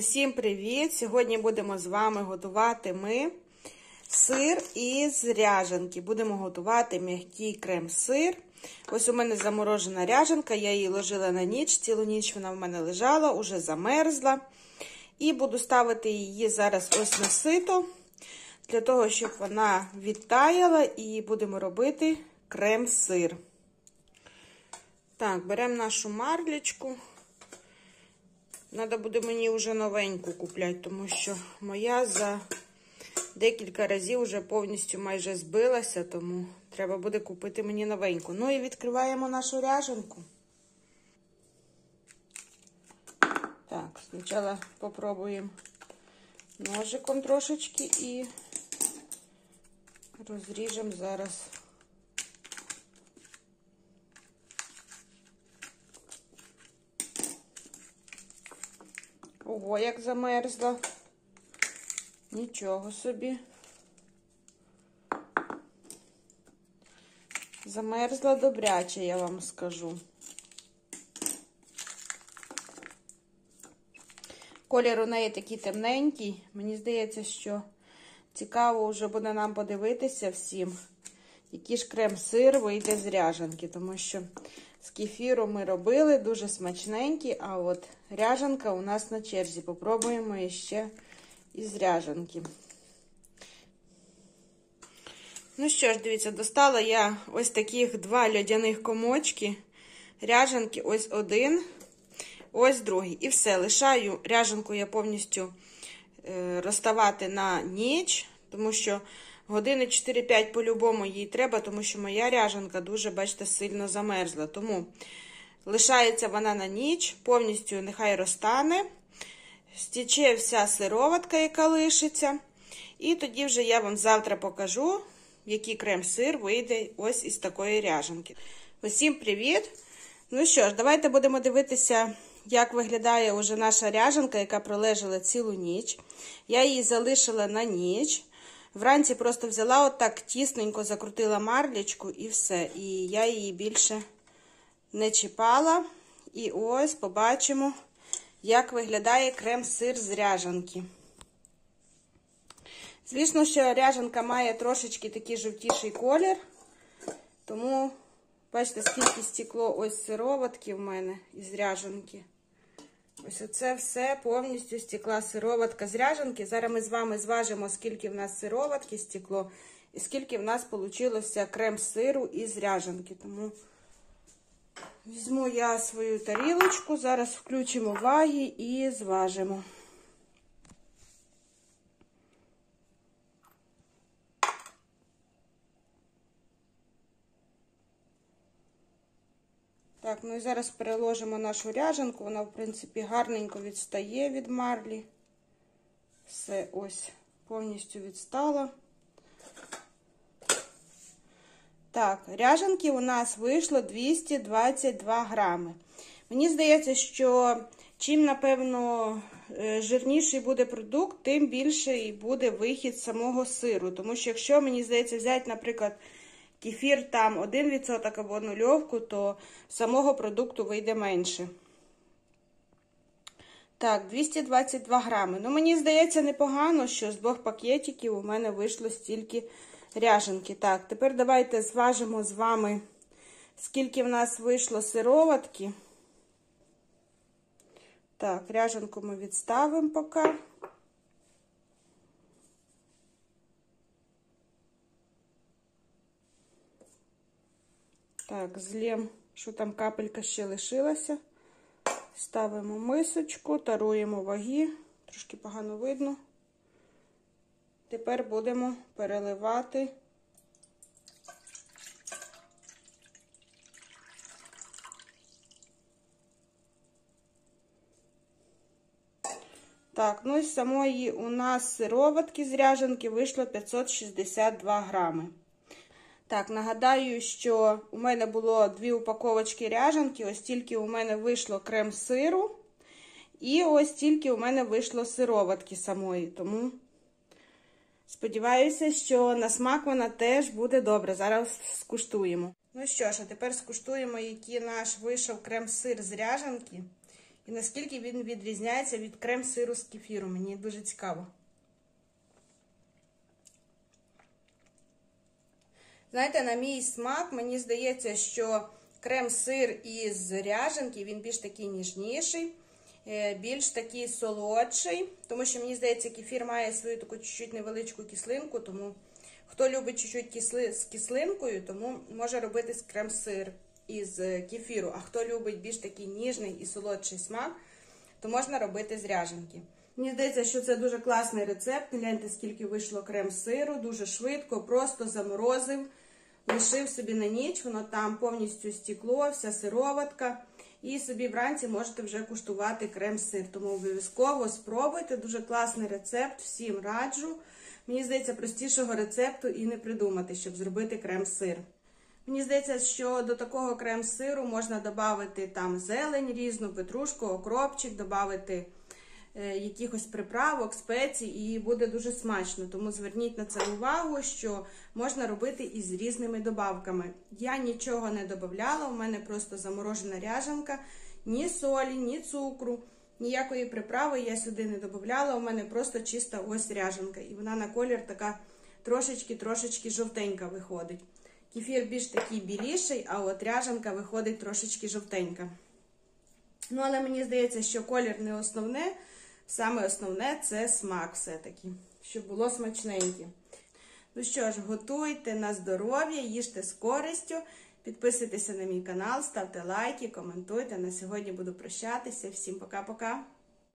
Усім привіт! Сьогодні будемо з вами готувати ми сир із ряжанки. Будемо готувати м'який крем-сир. Ось у мене заморожена ряжанка, я її ложила на ніч, цілу ніч вона в мене лежала, уже замерзла. І буду ставити її зараз ось на сито, для того, щоб вона відтаяла, і будемо робити крем-сир. Так, беремо нашу марлечку. Треба буде мені вже новеньку купляти, тому що моя за декілька разів вже повністю майже збилася, тому треба буде купити мені новеньку. Ну і відкриваємо нашу ряженку. Так, спочатку спробуємо ножиком трошечки і розріжемо зараз. Ого, як замерзла. Нічого собі. Замерзла добряче, я вам скажу. Колір у неї такий темненький. Мені здається, що цікаво вже буде нам подивитися всім, який ж крем-сир вийде з ряжанки, тому що з кефіру ми робили, дуже смачненький, а от ряжанка у нас на черзі. Попробуємо ще із ряжанки. Ну що ж, дивіться, достала я ось таких два льодяних комочки. Ряжанки ось один, ось другий. І все. Лишаю ряжанку я повністю е, розставати на ніч, тому що Години 4-5 по-любому їй треба, тому що моя ряжанка дуже, бачите, сильно замерзла. Тому лишається вона на ніч, повністю нехай розтане, стіче вся сироватка, яка лишиться. І тоді вже я вам завтра покажу, який крем-сир вийде ось із такої ряжанки. Усім привіт! Ну що ж, давайте будемо дивитися, як виглядає уже наша ряжанка, яка пролежала цілу ніч. Я її залишила на ніч. Вранці просто взяла отак тісненько закрутила марлечку і все. І я її більше не чіпала. І ось побачимо, як виглядає крем-сир з ряжанки. Звісно, що ряжанка має трошечки такий жовтіший колір, тому, бачите, скільки стекло ось сироватки в мене із ряжанки. Ось оце все повністю стекла сироватка з ряженки. Зараз ми з вами зважимо, скільки в нас сироватки стекло, і скільки в нас вийшло крем сиру із ряженки. Тому візьму я свою тарілочку, зараз включимо ваги і зважимо. Так, ну і зараз переложимо нашу ряжанку. Вона, в принципі, гарненько відстає від марлі. Все ось повністю відстала. Так, ряжанки у нас вийшло 222 грами. Мені здається, що чим, напевно, е, жирніший буде продукт, тим більший буде вихід самого сиру. Тому що, якщо, мені здається, взяти, наприклад, кефір там 1% або нульовку, то самого продукту вийде менше. Так, 222 грами. Ну, мені здається, непогано, що з двох пакетиків у мене вийшло стільки ряженки. Так, тепер давайте зважимо з вами, скільки в нас вийшло сироватки. Так, ряженку ми відставимо поки. Так, злєм, що там капелька ще лишилася. Ставимо мисочку, таруємо ваги, трошки погано видно. Тепер будемо переливати. Так, ну і самої у нас сироватки з ряженки вийшло 562 грами. Так, нагадаю, що у мене було дві упаковочки ряжанки, ось тільки у мене вийшло крем сиру. І ось тільки у мене вийшло сироватки самої. Тому сподіваюся, що на смак вона теж буде добре. Зараз скуштуємо. Ну що ж, а тепер скуштуємо, який наш вийшов крем-сир з ряжанки. І наскільки він відрізняється від крем-сиру з кефіру. Мені дуже цікаво. Знаєте, на мій смак, мені здається, що крем-сир із ряженки, він більш такий ніжніший, е, більш такий солодший, тому що, мені здається, кефір має свою таку чуть-чуть невеличку кислинку, тому хто любить чуть-чуть кисли, з кислинкою, тому може робити крем-сир із кефіру. А хто любить більш такий ніжний і солодший смак, то можна робити з ряженки. Мені здається, що це дуже класний рецепт. Гляньте, скільки вийшло крем-сиру, дуже швидко, просто заморозив, лишив собі на ніч, воно там повністю стекло, вся сироватка. І собі вранці можете вже куштувати крем-сир. Тому обов'язково спробуйте. Дуже класний рецепт, всім раджу. Мені здається, простішого рецепту і не придумати, щоб зробити крем-сир. Мені здається, що до такого крем-сиру можна додати там зелень різну, петрушку, окропчик, додати якихось приправок, спецій, і буде дуже смачно. Тому зверніть на це увагу, що можна робити із різними добавками. Я нічого не додавала, у мене просто заморожена ряжанка, ні солі, ні цукру. Ніякої приправи я сюди не додавала, у мене просто чиста ось ряжанка. І вона на колір така трошечки-трошечки жовтенька виходить. Кефір більш такий біліший, а от ряжанка виходить трошечки жовтенька. Ну, але мені здається, що колір не основне. Саме основне це смак все-таки, щоб було смачненьке. Ну що ж, готуйте на здоров'я, їжте з користю. Підписуйтеся на мій канал, ставте лайки, коментуйте. На сьогодні буду прощатися. Всім пока-пока.